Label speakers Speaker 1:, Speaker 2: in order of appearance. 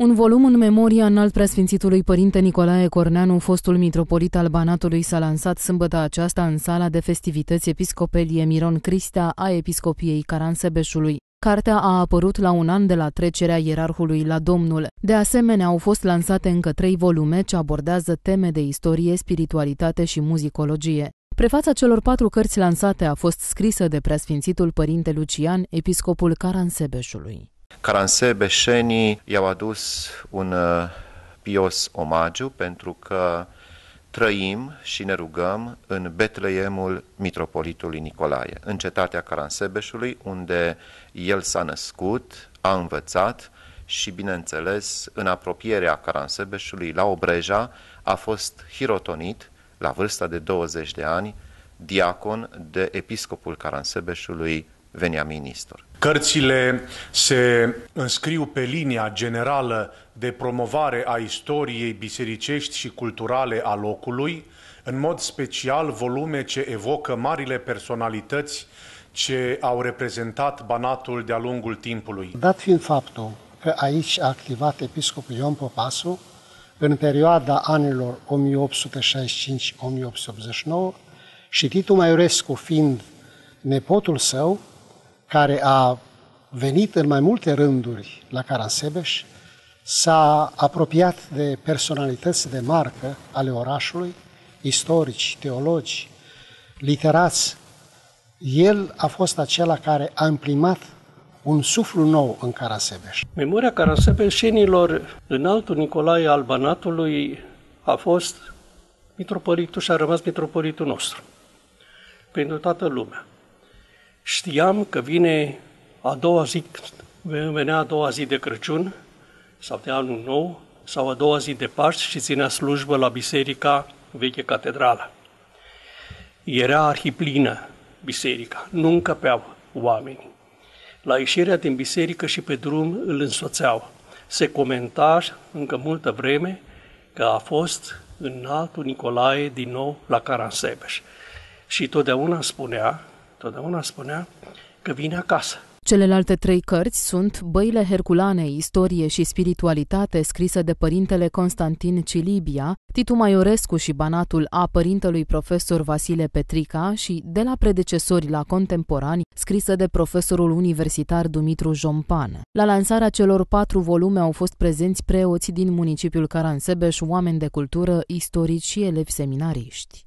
Speaker 1: Un volum în memoria înalt preasfințitului părinte Nicolae Corneanu, fostul mitropolit al Banatului, s-a lansat sâmbătă aceasta în sala de festivități episcopelie Miron Cristea a Episcopiei Caransebeșului. Cartea a apărut la un an de la trecerea ierarhului la Domnul. De asemenea, au fost lansate încă trei volume ce abordează teme de istorie, spiritualitate și muzicologie. Prefața celor patru cărți lansate a fost scrisă de preasfințitul părinte Lucian, episcopul Caransebeșului.
Speaker 2: Caransebeșenii i-au adus un uh, pios omagiu pentru că trăim și ne rugăm în Betleemul Mitropolitului Nicolae, în cetatea Caransebeșului, unde el s-a născut, a învățat și, bineînțeles, în apropierea Caransebeșului, la Obreja, a fost hirotonit la vârsta de 20 de ani, diacon de episcopul Caransebeșului Veniamin Nistor.
Speaker 3: Cărțile se înscriu pe linia generală de promovare a istoriei bisericești și culturale a locului, în mod special volume ce evocă marile personalități ce au reprezentat Banatul de-a lungul timpului.
Speaker 4: Dat fiind faptul că aici a activat episcopul Ion Popasu, în perioada anilor 1865-1889 și Titu Maiorescu fiind nepotul său, care a venit în mai multe rânduri la Caransebeș, s-a apropiat de personalități de marcă ale orașului, istorici, teologi, literați. El a fost acela care a imprimat un suflu nou în Carasebeș.
Speaker 5: Memoria carasebeșenilor în altul Nicolae al Banatului a fost mitropolitul și a rămas mitropolitul nostru pentru toată lumea. Știam că vine a doua zi, venea a doua zi de Crăciun sau de anul nou sau a doua zi de Paști și ținea slujbă la biserica veche catedrală. Era arhiplină biserica, nu încăpeau oamenii. La ieșirea din biserică și pe drum îl însoțeau. Se comenta încă multă vreme că a fost în altul Nicolae din nou la Caransebeș. Și totdeauna spunea, totdeauna spunea că vine acasă.
Speaker 1: Celelalte trei cărți sunt Băile Herculane, Istorie și Spiritualitate, scrisă de părintele Constantin Cilibia, Titu Maiorescu și Banatul a părintelui profesor Vasile Petrica și De la predecesori la contemporani, scrisă de profesorul universitar Dumitru Jompan. La lansarea celor patru volume au fost prezenți preoți din municipiul Caransebeș, oameni de cultură, istorici și elevi seminariști.